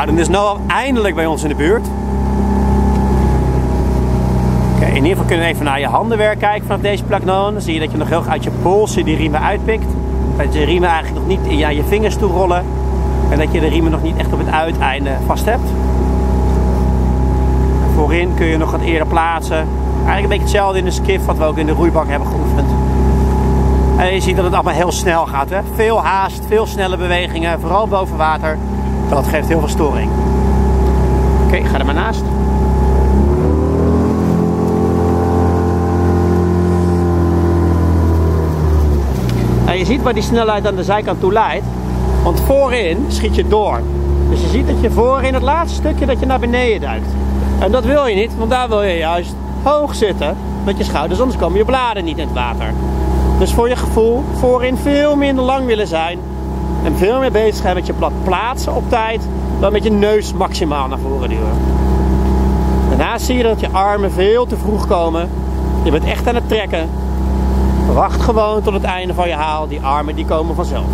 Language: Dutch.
Nou, dan is Noah eindelijk bij ons in de buurt. Oké, in ieder geval kunnen we even naar je handenwerk kijken vanaf deze Noah. Dan zie je dat je nog heel uit je polsen die riemen uitpikt. Dat je riemen eigenlijk nog niet in je vingers toe rollen. En dat je de riemen nog niet echt op het uiteinde vast hebt. Voorin kun je nog wat eerder plaatsen. Eigenlijk een beetje hetzelfde in de skiff wat we ook in de roeibak hebben geoefend. En je ziet dat het allemaal heel snel gaat. Hè? Veel haast, veel snelle bewegingen, vooral boven water. Dat geeft heel veel storing. Oké, ga er maar naast. En je ziet waar die snelheid aan de zijkant toe leidt. Want voorin schiet je door. Dus je ziet dat je voorin het laatste stukje dat je naar beneden duikt. En dat wil je niet, want daar wil je juist hoog zitten met je schouders, anders komen je bladen niet in het water. Dus voor je gevoel voorin veel minder lang willen zijn en veel meer bezig zijn met je blad plaatsen op tijd dan met je neus maximaal naar voren duwen. Daarnaast zie je dat je armen veel te vroeg komen. Je bent echt aan het trekken. Wacht gewoon tot het einde van je haal. Die armen die komen vanzelf.